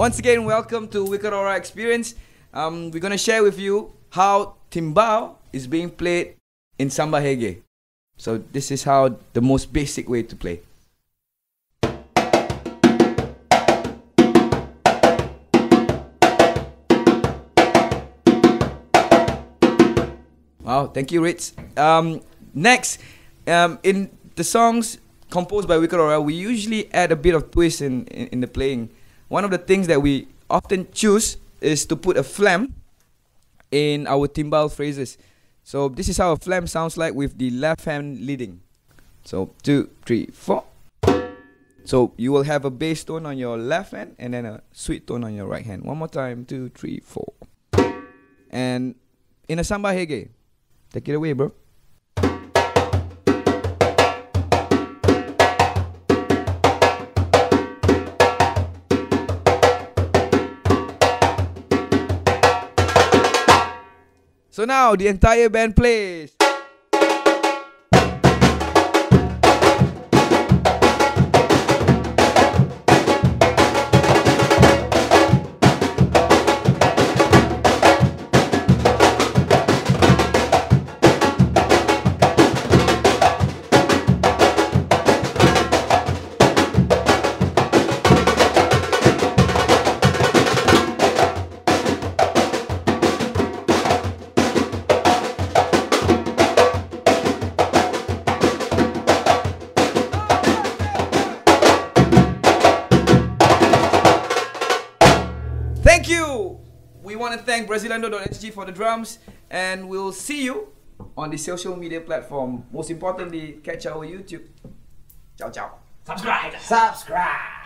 Once again, welcome to Wicked Aura Experience. Um, we're gonna share with you how timbal is being played in samba reggae. So this is how the most basic way to play. Wow, thank you, Ritz. Um, next, um, in the songs composed by Wicked Aura, we usually add a bit of twist in, in, in the playing. One of the things that we often choose is to put a flam in our timbal phrases. So this is how a flam sounds like with the left hand leading. So two, three, four. So you will have a bass tone on your left hand and then a sweet tone on your right hand. One more time, two, three, four. And in a samba reggae, take it away, bro. So now the entire band plays. Thank you. We want to thank Brasilando.sg for the drums, and we'll see you on the social media platform. Most importantly, catch our YouTube. Ciao, ciao. Subscribe. Subscribe.